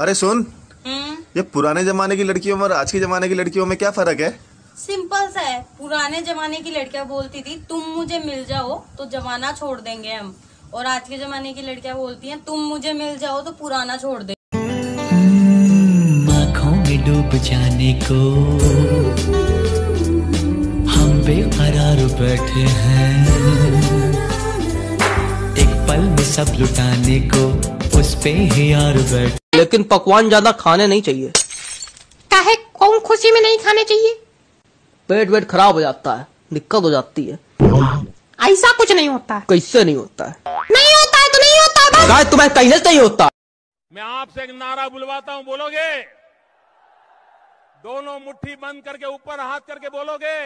अरे सुन हम्म? ये पुराने जमाने की लड़कियों में और आज के जमाने की लड़कियों में क्या फ़र्क है? सिंपल सा है। पुराने जमाने की लड़कियाँ बोलती थी तुम मुझे मिल जाओ तो जमाना छोड़ देंगे हम। और आज के जमाने की लड़कियाँ बोलती हैं तुम मुझे मिल जाओ तो पुराना छोड़ दे। आँखों में डूब जाने को हम बेकरार बैठे हैं। एक पल में सब लुटाने को पे ही यार बैठे। लेकिन पकवान ज़्यादा खाने नहीं चाहिए। काहे? कौन खुशी में नहीं खाने चाहिए? पेट वेट खराब हो जाता है दिक्कत हो जाती है। ऐसा कुछ नहीं होता। है कैसे नहीं होता है? नहीं होता है तो नहीं होता है बस। गाय तुम्हें कहने से ही होता। मैं आपसे एक नारा बुलवाता हूँ बोलोगे? दोनों मुट्ठी बंद करके ऊपर हाथ करके बोलोगे?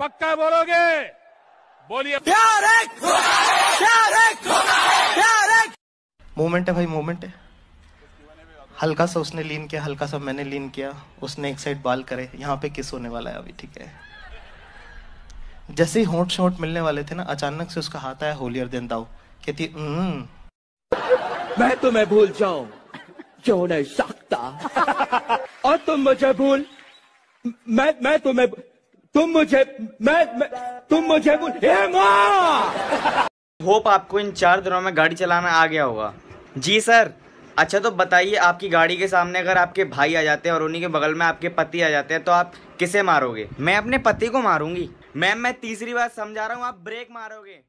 पक्का बोलोगे? बोलिए। मोमेंट है भाई मोमेंट है। हल्का सा उसने लीन किया हल्का सा मैंने लीन किया। उसने एक साइड बाल करे यहाँ पे किस होने वाला है अभी ठीक है? जैसे ही होंठ शोट मिलने वाले थे ना अचानक से उसका हाथ आया होलियर दिन दाऊ। कहती "हम्म, मैं तुम्हें भूल जाऊँ क्यों नहीं सकता और तुम मुझे भूल मैं मैं तुम्हें तुम मुझे मैं, मैं तुम मुझे भूल हे माँ! होप आपको इन चार दिनों में गाड़ी चलाना आ गया होगा। जी सर। अच्छा तो बताइए, आपकी गाड़ी के सामने अगर आपके भाई आ जाते हैं और उन्हीं के बगल में आपके पति आ जाते हैं तो आप किसे मारोगे? मैं अपने पति को मारूँगी। मैम, मैं तीसरी बार समझा रहा हूँ, आप ब्रेक मारोगे।